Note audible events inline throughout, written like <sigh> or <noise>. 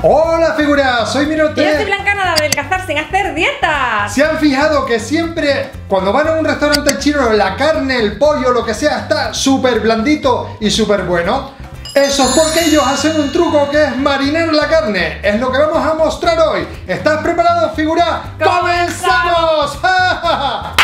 Hola figuras, soy Mirote. Yo soy Blancana, la adelgazar sin hacer dietas. ¿Se han fijado que siempre cuando van a un restaurante chino la carne, el pollo, lo que sea, está súper blandito y súper bueno? Eso es porque ellos hacen un truco que es marinar la carne. Es lo que vamos a mostrar hoy. ¿Estás preparado, figura? ¡Comenzamos! <laughs>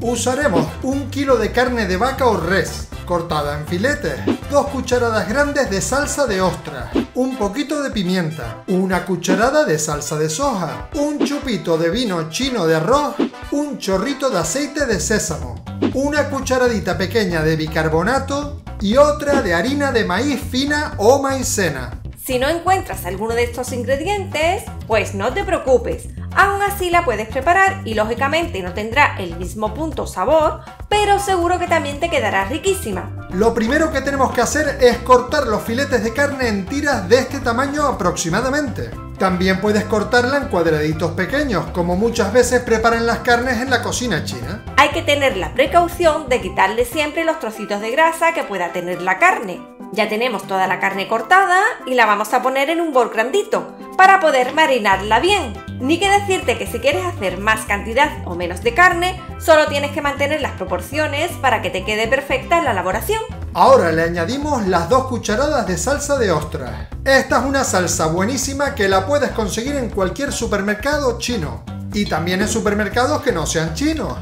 Usaremos un kilo de carne de vaca o res cortada en filetes, dos cucharadas grandes de salsa de ostra, un poquito de pimienta, una cucharada de salsa de soja, un chupito de vino chino de arroz, un chorrito de aceite de sésamo, una cucharadita pequeña de bicarbonato y otra de harina de maíz fina o maicena. Si no encuentras alguno de estos ingredientes, pues no te preocupes. Aún así la puedes preparar y lógicamente no tendrá el mismo punto sabor, pero seguro que también te quedará riquísima. Lo primero que tenemos que hacer es cortar los filetes de carne en tiras de este tamaño aproximadamente. También puedes cortarla en cuadraditos pequeños, como muchas veces preparan las carnes en la cocina china. Hay que tener la precaución de quitarle siempre los trocitos de grasa que pueda tener la carne. Ya tenemos toda la carne cortada y la vamos a poner en un bol grandito para poder marinarla bien. Ni que decirte que si quieres hacer más cantidad o menos de carne, solo tienes que mantener las proporciones para que te quede perfecta la elaboración. Ahora le añadimos las dos cucharadas de salsa de ostras. Esta es una salsa buenísima que la puedes conseguir en cualquier supermercado chino y también en supermercados que no sean chinos.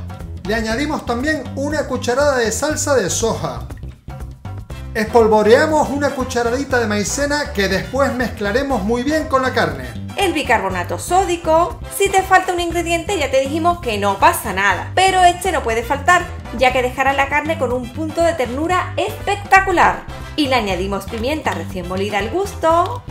Le añadimos también una cucharada de salsa de soja, Espolvoreamos una cucharadita de maicena que después mezclaremos muy bien con la carne. El bicarbonato sódico. Si te falta un ingrediente ya te dijimos que no pasa nada, pero este no puede faltar ya que dejará la carne con un punto de ternura espectacular. Y le añadimos pimienta recién molida al gusto.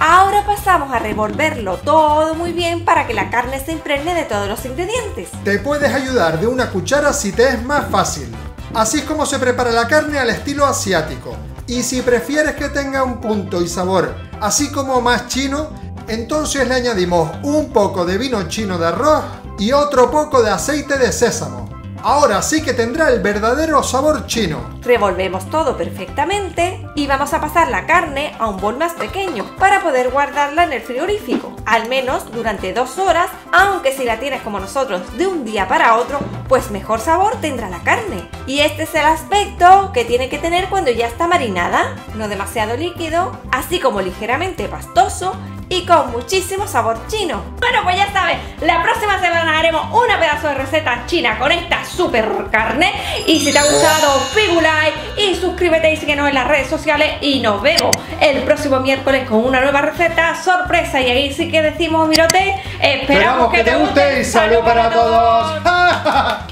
Ahora pasamos a revolverlo todo muy bien para que la carne se impregne de todos los ingredientes. Te puedes ayudar de una cuchara si te es más fácil. Así es como se prepara la carne al estilo asiático. Y si prefieres que tenga un punto y sabor así como más chino, entonces le añadimos un poco de vino chino de arroz y otro poco de aceite de sésamo. Ahora sí que tendrá el verdadero sabor chino. Revolvemos todo perfectamente y vamos a pasar la carne a un bol más pequeño para poder guardarla en el frigorífico, al menos durante dos horas, aunque si la tienes como nosotros de un día para otro, pues mejor sabor tendrá la carne. Y este es el aspecto que tiene que tener cuando ya está marinada, no demasiado líquido, así como ligeramente pastoso y con muchísimo sabor chino. Bueno, pues ya sabes, la próxima semana haremos una pedazo de receta china con esta super carne. Y si te ha gustado, like y suscríbete y síguenos en las redes sociales. Y nos vemos el próximo miércoles con una nueva receta sorpresa. Y ahí sí que decimos, mirote, esperamos, que, te guste y salud para todos. <laughs>